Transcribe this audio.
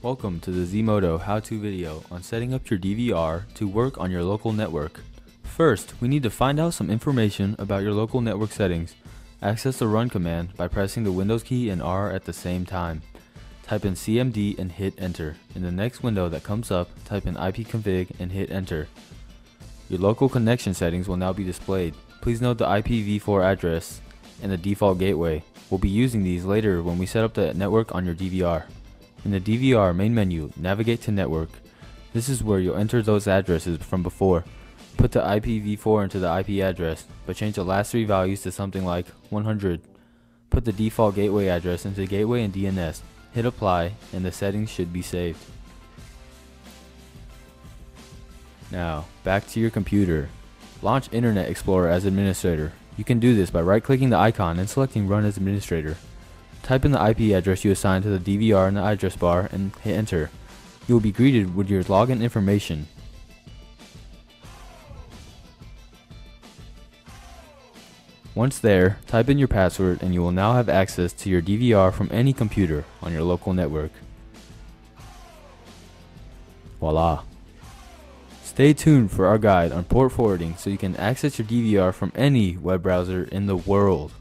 Welcome to the Zmodo how-to video on setting up your DVR to work on your local network. First, we need to find out some information about your local network settings. Access the run command by pressing the Windows key and R at the same time. Type in CMD and hit enter. In the next window that comes up, type in ipconfig and hit enter. Your local connection settings will now be displayed. Please note the IPv4 address and the default gateway. We'll be using these later when we set up the network on your DVR. In the DVR main menu, navigate to network. This is where you'll enter those addresses from before. Put the IPv4 into the IP address, but change the last three values to something like 100. Put the default gateway address into gateway and DNS. Hit apply and the settings should be saved. Now, back to your computer. Launch Internet Explorer as administrator. You can do this by right clicking the icon and selecting run as administrator. Type in the IP address you assigned to the DVR in the address bar and hit enter. You will be greeted with your login information. Once there, type in your password and you will now have access to your DVR from any computer on your local network. Voila! Stay tuned for our guide on port forwarding so you can access your DVR from any web browser in the world.